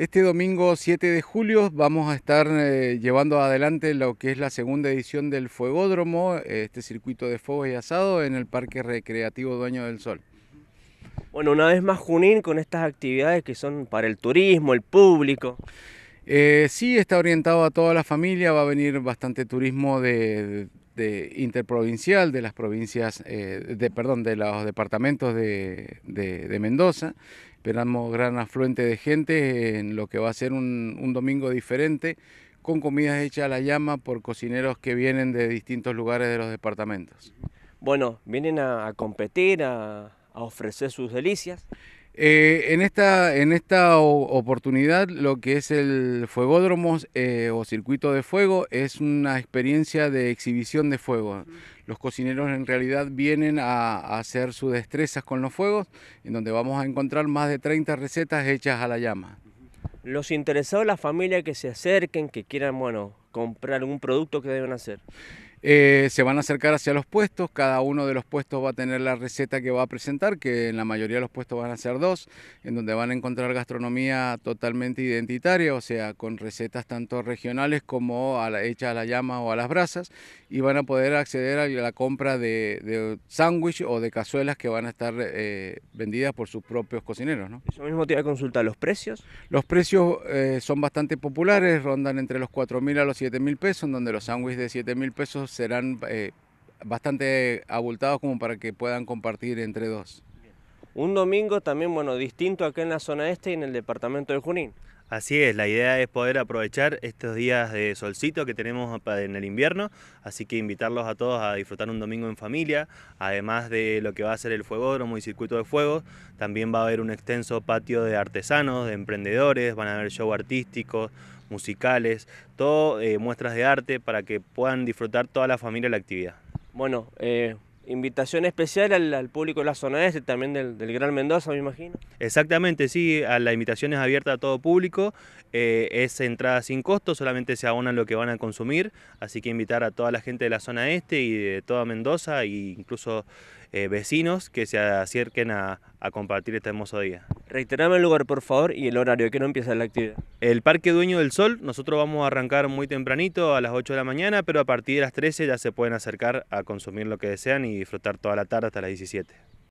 Este domingo 7 de julio vamos a estar eh, llevando adelante lo que es la segunda edición del Fuegódromo, este circuito de fuego y asado en el Parque Recreativo Dueño del Sol. Bueno, una vez más Junín con estas actividades que son para el turismo, el público. Eh, sí, está orientado a toda la familia, va a venir bastante turismo de, interprovincial de las provincias, eh, de, perdón, de los departamentos de, Mendoza Esperamos gran afluente de gente en lo que va a ser un, domingo diferente, con comidas hechas a la llama por cocineros que vienen de distintos lugares de los departamentos. Bueno, vienen a, competir, a, ofrecer sus delicias. Eh, en, esta, en esta oportunidad lo que es el fuegódromo eh, o circuito de fuego es una experiencia de exhibición de fuego los cocineros en realidad vienen a, hacer sus destrezas con los fuegos, en donde vamos a encontrar más de 30 recetas hechas a la llama. Los interesados, la familia que se acerquen, que quieran, bueno, comprar algún producto que deben hacer. Eh, se van a acercar hacia los puestos, cada uno de los puestos va a tener la receta que va a presentar, que en la mayoría de los puestos van a ser dos, en donde van a encontrar gastronomía totalmente identitaria, o sea, con recetas tanto regionales como a la, hechas a la llama o a las brasas, y van a poder acceder a la compra de, de sándwich o de cazuelas que van a estar eh, vendidas por sus propios cocineros. ¿no? Eso mismo te iba a consultar, ¿los precios? Los precios eh, son bastante populares, rondan entre los 4.000 a los 7.000 pesos, en donde los sándwiches de 7.000 pesos serán eh, bastante abultados como para que puedan compartir entre dos. Un domingo también, bueno, distinto acá en la zona este y en el departamento de Junín. Así es, la idea es poder aprovechar estos días de solcito que tenemos en el invierno, así que invitarlos a todos a disfrutar un domingo en familia, además de lo que va a ser el fuegódromo y circuito de fuegos, también va a haber un extenso patio de artesanos, de emprendedores, van a haber show artísticos, musicales, todo eh, muestras de arte para que puedan disfrutar toda la familia la actividad. Bueno, eh, invitación especial al, público de la zona este, también del, Gran Mendoza, me imagino. Exactamente, sí, la invitación es abierta a todo público, eh, es entrada sin costo, solamente se abonan lo que van a consumir, así que invitar a toda la gente de la zona este y de toda Mendoza e incluso eh, vecinos que se acerquen a, compartir este hermoso día. Reiterame el lugar por favor y el horario, que no empieza la actividad. El Parque Dueño del Sol, nosotros vamos a arrancar muy tempranito a las 8 de la mañana, pero a partir de las 13 ya se pueden acercar a consumir lo que desean y disfrutar toda la tarde hasta las 17.